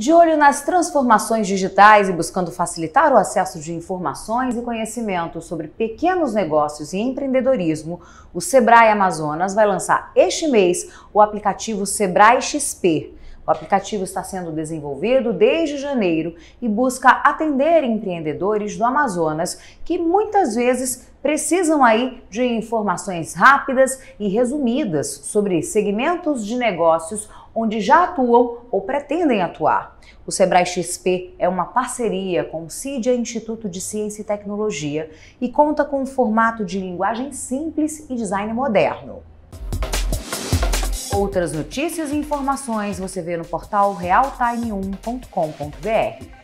De olho nas transformações digitais e buscando facilitar o acesso de informações e conhecimento sobre pequenos negócios e empreendedorismo, o Sebrae Amazonas vai lançar este mês o aplicativo Sebrae XP. O aplicativo está sendo desenvolvido desde janeiro e busca atender empreendedores do Amazonas que muitas vezes precisam aí de informações rápidas e resumidas sobre segmentos de negócios onde já atuam ou pretendem atuar. O Sebrae XP é uma parceria com o CIDIA Instituto de Ciência e Tecnologia e conta com um formato de linguagem simples e design moderno. Outras notícias e informações você vê no portal realtime1.com.br.